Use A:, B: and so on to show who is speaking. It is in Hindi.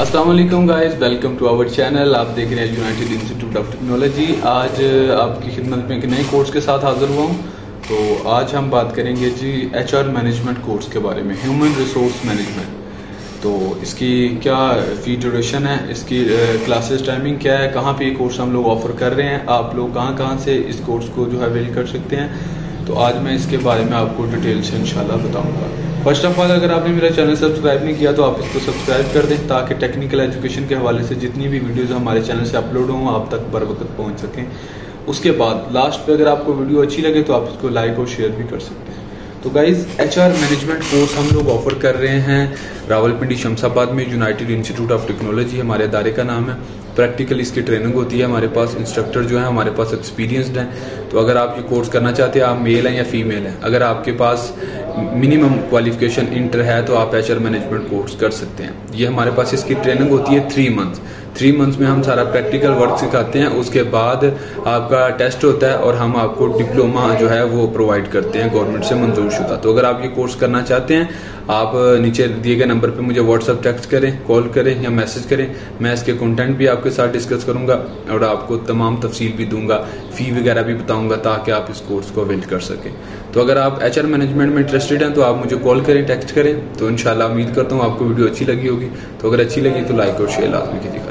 A: Aslam guys, welcome to our channel. आप देख रहे हैं यूनाइटेड इंस्टीट्यूट ऑफ़ टेक्नोलॉजी आज आपकी खिदमत में एक नए कोर्स के साथ हाजिर हुआ हूँ। तो आज हम बात करेंगे जी एच मैनेजमेंट कोर्स के बारे में ह्यूमन रिसोर्स मैनेजमेंट तो इसकी क्या फ़ी ड्यूरेशन है, इसकी क्लासेस टाइमिंग क्या है, कहाँ पे ये कोर्स हम लोग ऑफ़र कर रहे हैं, आप लोग कहाँ कहाँ से इस कोर्स को जो है अवेल कर सकते हैं। तो आज मैं इसके बारे में आपको डिटेल से इंशाल्लाह बताऊँगा। फ़र्स्ट ऑफ़ ऑल अगर आपने मेरा चैनल सब्सक्राइब नहीं किया तो आप इसको सब्सक्राइब कर दें ताकि टेक्निकल एजुकेशन के हवाले से जितनी भी वीडियोज़ हमारे चैनल से अपलोड हों आप तक बर वक्त पहुँच सकें। उसके बाद लास्ट पर अगर आपको वीडियो अच्छी लगे तो आप इसको लाइक और शेयर भी कर सकते हैं। तो गाइज़ एच मैनेजमेंट कोर्स हम लोग ऑफ़र कर रहे हैं रावलपिंडी शमशाबाद में यूनाइटेड इंस्टीट्यूट ऑफ़ टेक्नोलॉजी हमारे अदारे का नाम है। प्रैक्टिकल इसकी ट्रेनिंग होती है, हमारे पास इंस्ट्रक्टर जो है, हमारे पास एक्सपीरियंसड हैं। तो अगर आप ये कोर्स करना चाहते हैं, आप मेल हैं या फीमेल हैं, अगर आपके पास मिनिमम क्वालिफिकेशन इंटर है तो आप एचआर मैनेजमेंट कोर्स कर सकते हैं। ये हमारे पास इसकी ट्रेनिंग होती है थ्री मंथ्स थ्री मंथ्स में हम सारा प्रैक्टिकल वर्क सिखाते हैं, उसके बाद आपका टेस्ट होता है और हम आपको डिप्लोमा जो है वो प्रोवाइड करते हैं गवर्नमेंट से मंजूर शुदा। तो अगर आप ये कोर्स करना चाहते हैं, आप नीचे दिए गए नंबर पर मुझे व्हाट्सअप टेक्स्ट करें कॉल करें या मैसेज करें, मैं इसके कंटेंट भी आपके साथ डिस्कस करूँगा और आपको तमाम तफसील भी दूँगा फ़ी वगैरह भी बताऊँगा ताकि आप इस कोर्स को अवेल कर सकें। तो अगर आप एचआर मैनेजमेंट में इंटरेस्टेड हैं तो आप मुझे कॉल करें टेक्स्ट करें तो इनशाला उम्मीद करता हूँ आपको वीडियो अच्छी लगी होगी। तो अगर अच्छी लगी तो लाइक और शेयर लाजमी कीजिएगा।